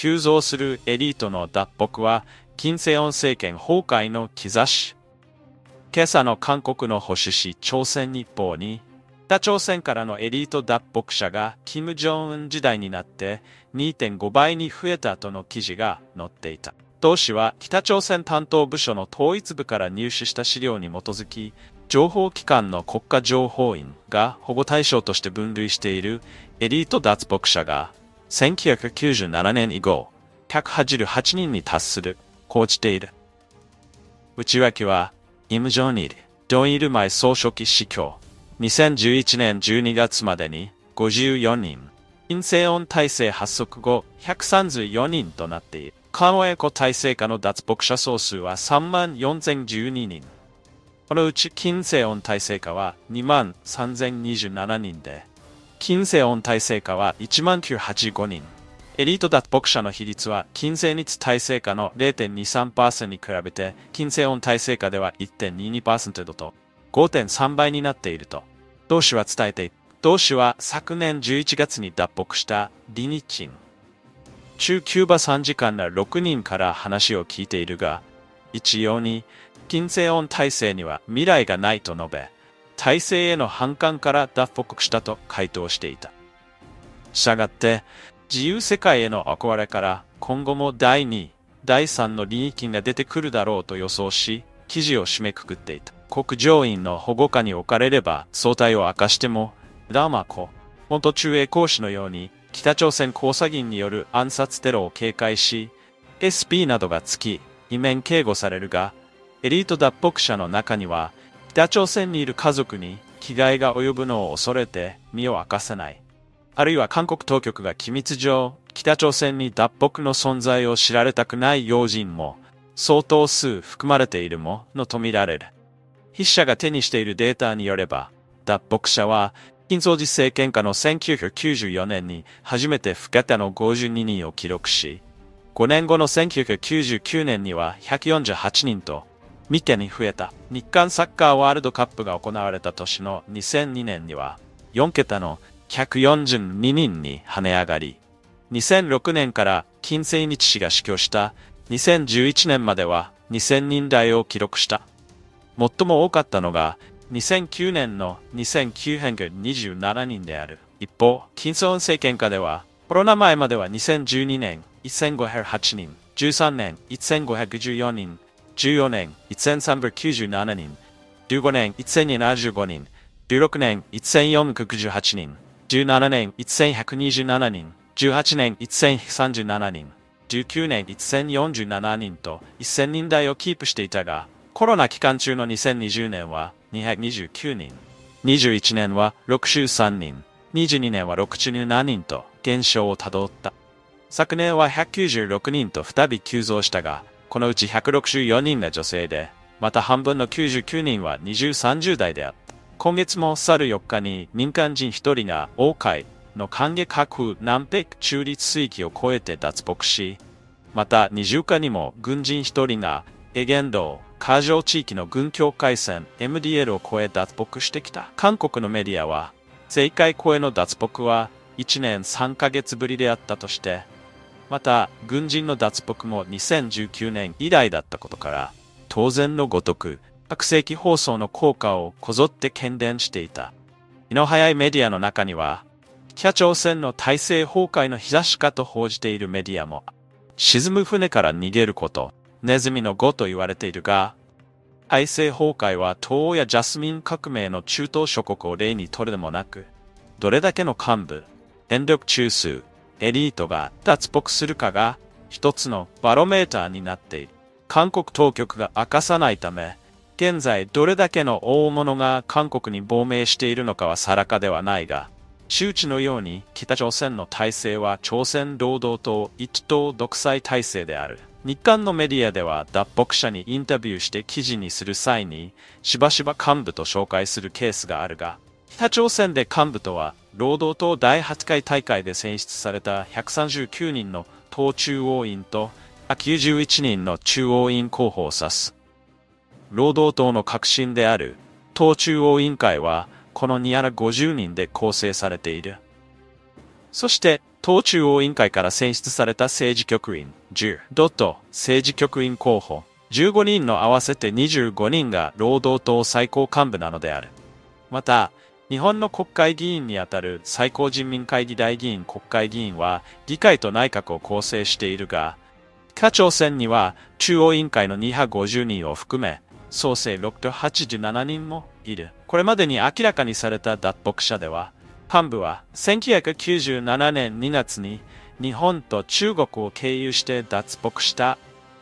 急増するエリートの脱北は、金正恩政権崩壊の兆し。今朝の韓国の保守紙朝鮮日報に、北朝鮮からのエリート脱北者が金正恩時代になって2.5倍に増えたとの記事が載っていた。同氏は北朝鮮担当部署の統一部から入手した資料に基づき、情報機関の国家情報院が保護対象として分類しているエリート脱北者が1997年以後188人に達する、こうしている。内訳は、イム・ジョンイル、ドン・イルマイ総書記死去、2011年12月までに54人、陰性音体制発足後134人となっている。カノエコ体制下の脱北者総数は3万4012人。このうち金星音体制下は2万3027人で、金星音体制下は1985人。エリート脱北者の比率は金星率体制下の0.23%に比べて、金星音体制下では1.22%と5.3倍になっていると、同氏は伝えている。同氏は昨年11月に脱北したリニチン。中キューバ3時間ら6人から話を聞いているが、一様に金星音体制には未来がないと述べ、体制への反感から脱北したと回答していた。したがって、自由世界への憧れから今後も第2、第3の利益が出てくるだろうと予想し、記事を締めくくっていた。国上院の保護下に置かれれば相対を明かしても、ラーマコ、元中英講師のように北朝鮮工作員による暗殺テロを警戒し、SP などがつき、異面警護されるが、エリート脱北者の中には、北朝鮮にいる家族に危害が及ぶのを恐れて身を明かせない。あるいは韓国当局が機密上、北朝鮮に脱北の存在を知られたくない要人も相当数含まれているものとみられる。筆者が手にしているデータによれば、脱北者は、金総寺政権下の1994年に初めて2桁の52人を記録し、5年後の1999年には148人と3桁に増えた。日韓サッカーワールドカップが行われた年の2002年には4桁の142人に跳ね上がり、2006年から金星日氏が死去した2011年までは2000人台を記録した。最も多かったのが2009年の2927人である。一方、金正恩政権下ではコロナ前までは2012年1508人、13年1514人、14年1397人、15年1075人、16年1498人、17年1127人、18年1037人、19年1047人と1000人台をキープしていたが、コロナ期間中の2020年は229人、21年は63人、22年は67人と減少をたどった。昨年は196人と再び急増したが、このうち164人が女性で、また半分の99人は20、30代であった。今月も去る4日に民間人1人が王海の関下核南北中立水域を越えて脱北し、また20日にも軍人1人がエゲンド、カジョ地域の軍境界線 MDL を越え脱北してきた。韓国のメディアは、政界越えの脱北は1年3ヶ月ぶりであったとして、また、軍人の脱北も2019年以来だったことから、当然のごとく、各世紀放送の効果をこぞって懸念していた。気の早いメディアの中には、北朝鮮の体制崩壊の日差しかと報じているメディアも、沈む船から逃げること、ネズミの語と言われているが、体制崩壊は東欧やジャスミン革命の中東諸国を例にとるでもなく、どれだけの幹部、電力中枢、エリートが脱北するかが一つのバロメーターになっている。韓国当局が明かさないため、現在どれだけの大物が韓国に亡命しているのかは定かではないが、周知のように北朝鮮の体制は朝鮮労働党一党独裁体制である。日韓のメディアでは脱北者にインタビューして記事にする際にしばしば幹部と紹介するケースがあるが、北朝鮮で幹部とは労働党第8回大会で選出された139人の党中央員と191人の中央委員候補を指す。労働党の革新である党中央委員会はこの250人で構成されている。そして党中央委員会から選出された政治局員10ドット政治局員候補15人の合わせて25人が労働党最高幹部なのである。また、日本の国会議員にあたる最高人民会議大議員国会議員は議会と内閣を構成しているが、北朝鮮には中央委員会の250人を含め、総勢687人もいる。これまでに明らかにされた脱北者では、幹部は1997年2月に日本と中国を経由して脱北した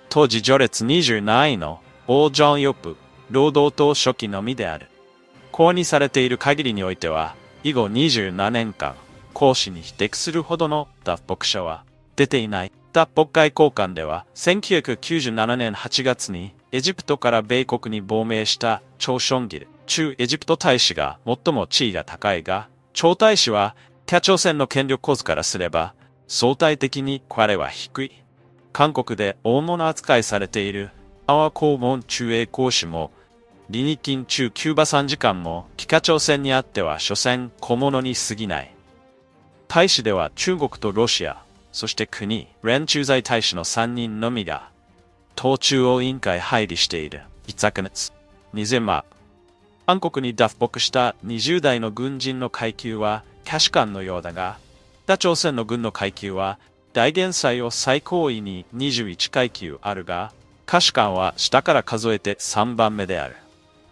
当時序列27位のオー・ジョン・ヨプ労働党初期のみである。公認されている限りにおいては、以後27年間、講師に匹敵するほどの脱北者は出ていない。脱北外交官では、1997年8月にエジプトから米国に亡命したチョウ・ションギル、中エジプト大使が最も地位が高いが、超大使は北朝鮮の権力構図からすれば、相対的に彼は低い。韓国で大物扱いされている、アワ黄門中英公使も、リニキン中キューバ3時間も北朝鮮にあっては所詮小物に過ぎない。大使では中国とロシア、そして国、連駐在大使の3人のみが、党中央委員会入りしている。一昨年、2000万。韓国に脱北した20代の軍人の階級はキャシカンのようだが、北朝鮮の軍の階級は大元祭を最高位に21階級あるが、歌手官は下から数えて3番目である。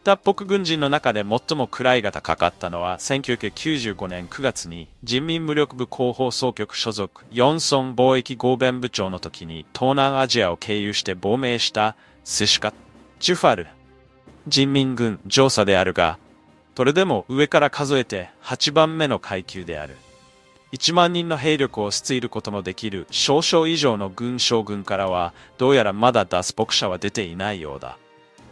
脱北軍人の中で最も位が高かったのは1995年9月に人民無力部広報総局所属ヨンソン貿易合弁部長の時に東南アジアを経由して亡命したスシカ・ジュファル人民軍上査であるが、それでも上から数えて8番目の階級である。1万人の兵力を率いることのできる少々以上の軍将軍からは、どうやらまだ脱北者は出ていないようだ。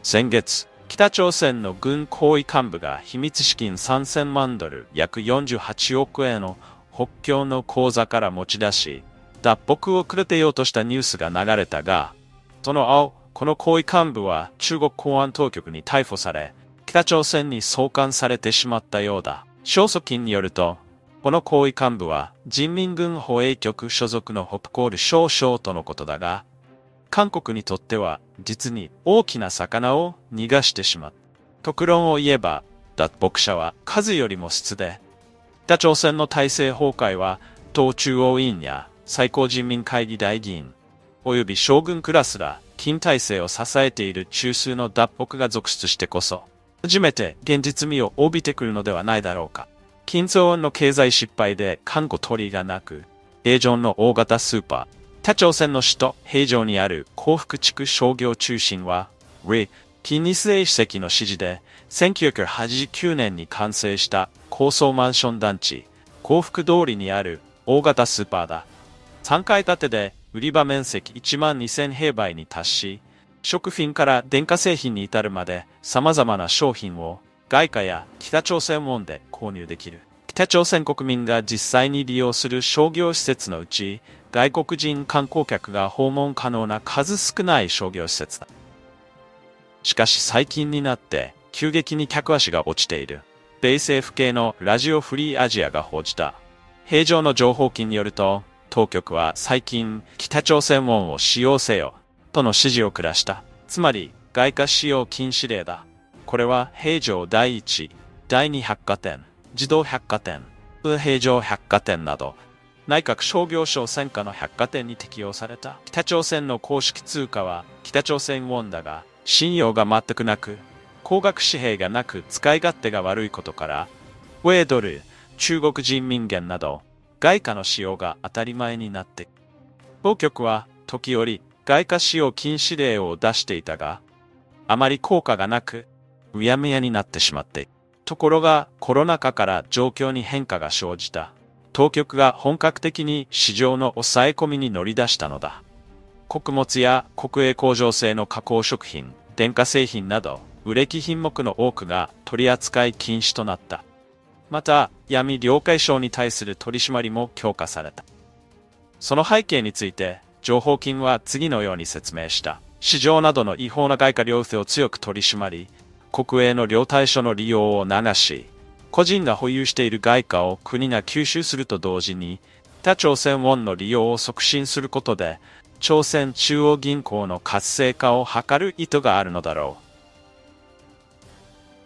先月、北朝鮮の軍高位幹部が秘密資金3000万ドル、約48億円の北京の口座から持ち出し、脱北をくれてようとしたニュースが流れたが、その青、この高位幹部は中国公安当局に逮捕され、北朝鮮に送還されてしまったようだ。消息金によると、この高位幹部は人民軍保衛局所属のホップコール少々とのことだが、韓国にとっては実に大きな魚を逃がしてしまった。特論を言えば、脱北者は数よりも質で、北朝鮮の体制崩壊は党中央委員や最高人民会議大議員、及び将軍クラスら金体制を支えている中枢の脱北が続出してこそ、初めて現実味を帯びてくるのではないだろうか。金正恩の経済失敗で看護取りがなく、平常の大型スーパー、北朝鮮の首都平常にある幸福地区商業中心は、リ・キニスエ主席の指示で、1989年に完成した高層マンション団地、幸福通りにある大型スーパーだ。3階建てで売り場面積1万2000平米に達し、食品から電化製品に至るまで様々な商品を外貨や北朝鮮ウォンで購入できる。北朝鮮国民が実際に利用する商業施設のうち、外国人観光客が訪問可能な数少ない商業施設だ。しかし最近になって急激に客足が落ちている。米政府系のラジオフリーアジアが報じた。平常の情報機によると、当局は最近北朝鮮ウォンを使用せよとの指示を下した。つまり外貨使用禁止令だ。これは平城第一、第二百貨店、自動百貨店、平城百貨店など、内閣商業省戦下の百貨店に適用された。北朝鮮の公式通貨は北朝鮮ウォンだが、信用が全くなく、高額紙幣がなく使い勝手が悪いことから、ウェードル、中国人民元など、外貨の使用が当たり前になって、当局は時折外貨使用禁止令を出していたが、あまり効果がなく、うやむやになってしまって。ところがコロナ禍から状況に変化が生じた。当局が本格的に市場の抑え込みに乗り出したのだ。穀物や国営工場製の加工食品、電化製品など、売れ品目の多くが取り扱い禁止となった。また、闇了解省に対する取り締まりも強化された。その背景について、情報金は次のように説明した。市場などの違法な外貨領付を強く取り締まり、国営の領対所の利用を流し、個人が保有している外貨を国が吸収すると同時に、北朝鮮ウォンの利用を促進することで、朝鮮中央銀行の活性化を図る意図があるのだろう。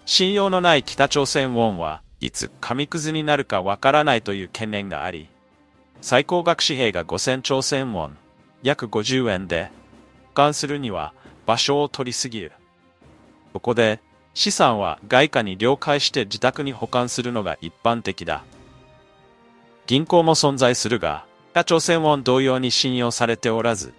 信用のない北朝鮮ウォンはいつ紙くずになるかわからないという懸念があり、最高額紙幣が5000朝鮮ウォン、約50円で、保管するには場所を取りすぎる。ここで資産は外貨に了解して自宅に保管するのが一般的だ。銀行も存在するが、北朝鮮ウォン同様に信用されておらず、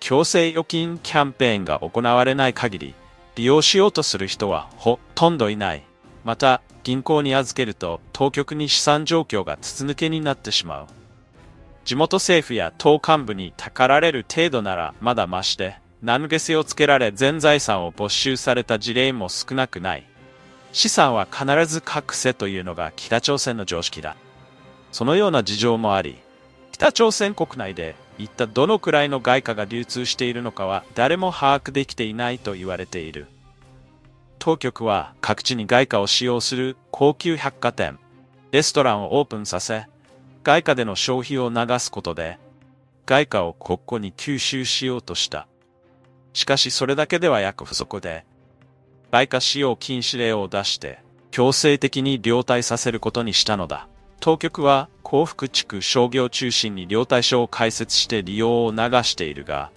強制預金キャンペーンが行われない限り、利用しようとする人はほとんどいない。また、銀行に預けると当局に資産状況が筒抜けになってしまう。地元政府や党幹部にたかられる程度ならまだましで、名抜けせをつけられ全財産を没収された事例も少なくない。資産は必ず隠せというのが北朝鮮の常識だ。そのような事情もあり、北朝鮮国内で一体どのくらいの外貨が流通しているのかは誰も把握できていないと言われている。当局は各地に外貨を使用する高級百貨店、レストランをオープンさせ、外貨での消費を流すことで、外貨を国庫に吸収しようとした。しかしそれだけでは約不足で、外貨使用禁止令を出して強制的に両替させることにしたのだ。当局は幸福地区商業中心に両対所を開設して利用を流しているが、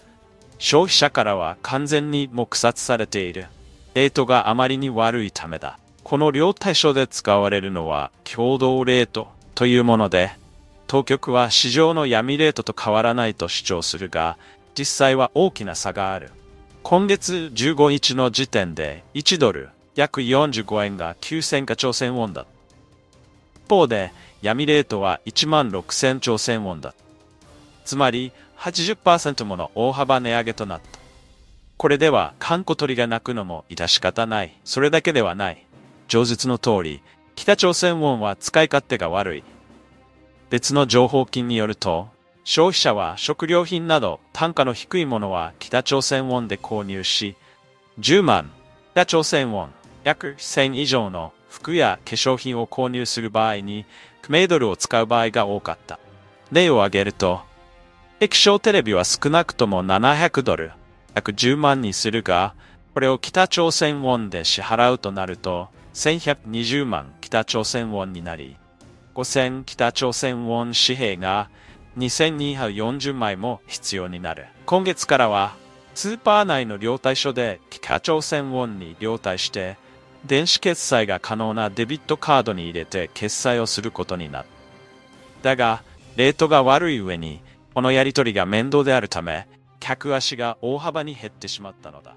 消費者からは完全に黙殺されている。レートがあまりに悪いためだ。この両対所で使われるのは共同レートというもので、当局は市場の闇レートと変わらないと主張するが、実際は大きな差がある。今月15日の時点で1ドル約45円が9000か朝鮮ウォンだ。一方で、闇レートは1万6000朝鮮ウォンだ。つまり80%もの大幅値上げとなった。これでは、観光鳥が鳴くのも致し方ない。それだけではない。上述の通り、北朝鮮ウォンは使い勝手が悪い。別の情報金によると、消費者は食料品など単価の低いものは北朝鮮ウォンで購入し、10万北朝鮮ウォン約1000以上の服や化粧品を購入する場合にメイドルを使う場合が多かった。例を挙げると、液晶テレビは少なくとも700ドル、約10万にするが、これを北朝鮮ウォンで支払うとなると、1120万北朝鮮ウォンになり、5000北朝鮮ウォン紙幣が2240枚も必要になる。今月からは、スーパー内の両替所で北朝鮮ウォンに両替して、電子決済が可能なデビットカードに入れて決済をすることになっ。だが、レートが悪い上に、このやり取りが面倒であるため、客足が大幅に減ってしまったのだ。